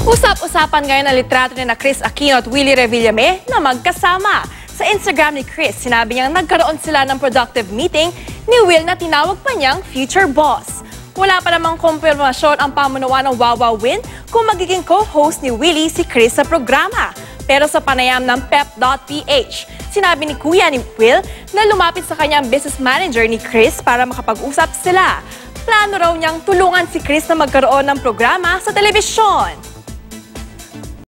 Usap-usapan ngayon ang litrato ni na Chris Aquino at Willie Revillame na magkasama. Sa Instagram ni Chris, sinabi niyang nagkaroon sila ng productive meeting ni Will na tinawag pa niyang future boss. Wala pa namang kumpirmasyon ang pamunuan ng Wawa Win kung magiging co-host ni Willie si Chris sa programa. Pero sa panayam ng pep.ph, sinabi ni Kuya ni Will na lumapit sa kanyang business manager ni Chris para makapag-usap sila. Plano raw niyang tulungan si Chris na magkaroon ng programa sa telebisyon.